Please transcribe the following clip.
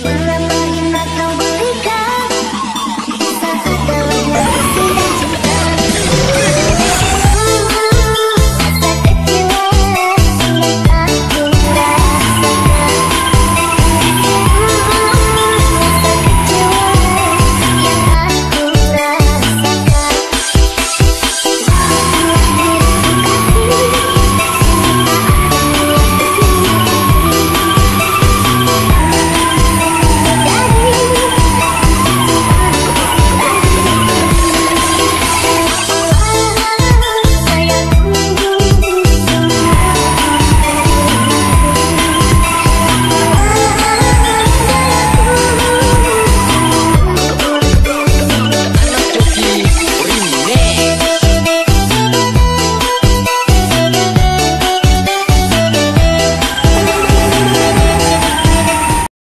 Wherever